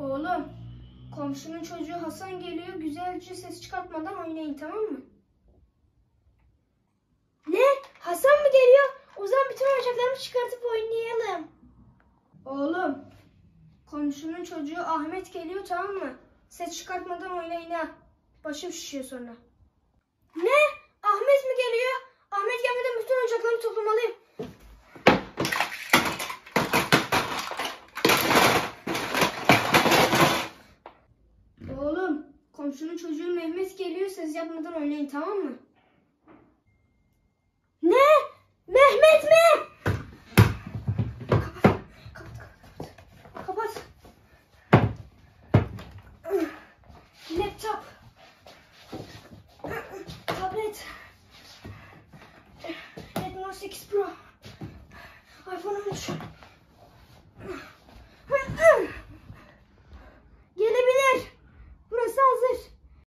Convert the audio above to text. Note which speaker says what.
Speaker 1: Oğlum, komşunun çocuğu Hasan geliyor. Güzelce ses çıkartmadan oynayın tamam mı?
Speaker 2: Ne? Hasan mı geliyor? O zaman bütün oyuncaklarımızı çıkartıp oynayalım.
Speaker 1: Oğlum, komşunun çocuğu Ahmet geliyor tamam mı? Ses çıkartmadan oynayın ha. Başım şişiyor sonra.
Speaker 2: Ne? Komşunun çocuğu Mehmet geliyor ses yapmadan oynayın tamam mı?
Speaker 1: Ne? Mehmet mi? Kapat. Kapat. Kapat. Laptop. Tablet. Redmi 8 Pro. iPhone 13.